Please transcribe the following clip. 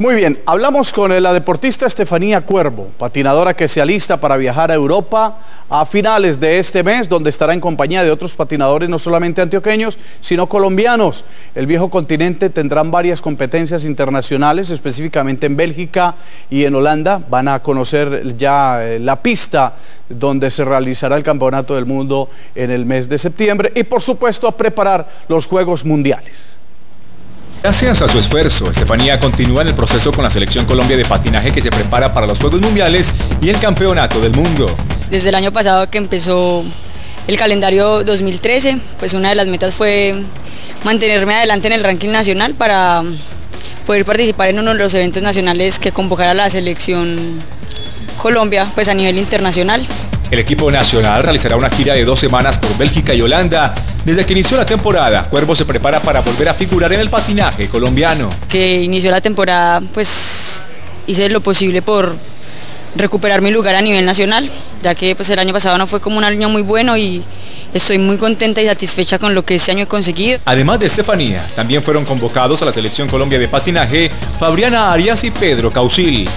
Muy bien, hablamos con la deportista Estefanía Cuervo, patinadora que se alista para viajar a Europa a finales de este mes, donde estará en compañía de otros patinadores no solamente antioqueños, sino colombianos. El viejo continente tendrán varias competencias internacionales, específicamente en Bélgica y en Holanda. Van a conocer ya eh, la pista donde se realizará el Campeonato del Mundo en el mes de septiembre y por supuesto a preparar los Juegos Mundiales. Gracias a su esfuerzo, Estefanía continúa en el proceso con la Selección Colombia de patinaje que se prepara para los Juegos Mundiales y el Campeonato del Mundo. Desde el año pasado que empezó el calendario 2013, pues una de las metas fue mantenerme adelante en el ranking nacional para poder participar en uno de los eventos nacionales que convocara la Selección Colombia pues a nivel internacional. El equipo nacional realizará una gira de dos semanas por Bélgica y Holanda. Desde que inició la temporada, Cuervo se prepara para volver a figurar en el patinaje colombiano. Que inició la temporada, pues hice lo posible por recuperar mi lugar a nivel nacional, ya que pues, el año pasado no fue como un año muy bueno y estoy muy contenta y satisfecha con lo que este año he conseguido. Además de Estefanía, también fueron convocados a la Selección Colombia de Patinaje Fabriana Arias y Pedro Causil.